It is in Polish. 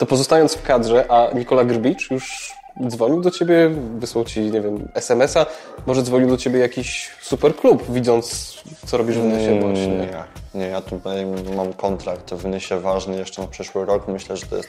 To pozostając w kadrze, a Nikola Grbicz już dzwonił do ciebie, wysłał ci, nie wiem, SMS-a, może dzwonił do ciebie jakiś super klub, widząc, co robisz w Nysie właśnie. Nie, nie, ja tutaj mam kontrakt w Nysie ważny jeszcze na przyszły rok. Myślę, że to jest